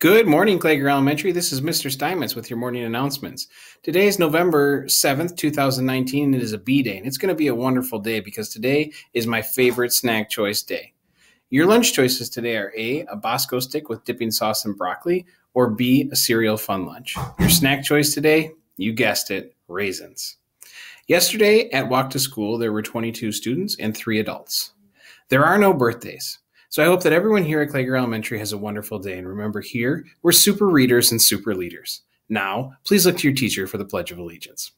Good morning, Klager Elementary. This is Mr. Steinmetz with your morning announcements. Today is November 7th, 2019, and it is a B day. And it's going to be a wonderful day because today is my favorite snack choice day. Your lunch choices today are A, a Bosco stick with dipping sauce and broccoli, or B, a cereal fun lunch. Your snack choice today, you guessed it, raisins. Yesterday at Walk to School, there were 22 students and three adults. There are no birthdays. So I hope that everyone here at Klager Elementary has a wonderful day. And remember, here, we're super readers and super leaders. Now, please look to your teacher for the Pledge of Allegiance.